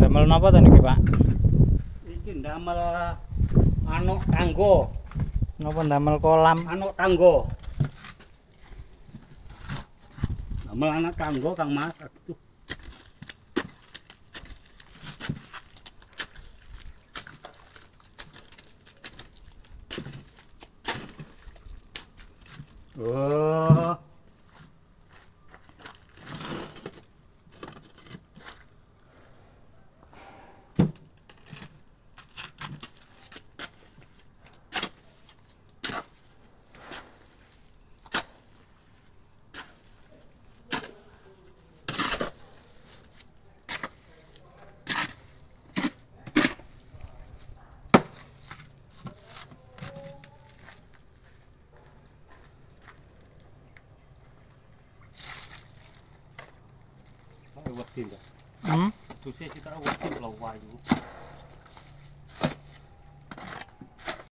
Damel napa to niki, Pak? Iki ndamel anu tanggo, Napa damel kolam? anu tanggo. Ndamel anak tanggo Kang Mas. Aduh. Oh. wakil dah. Hmm. Tu saya cerita waktu lawa.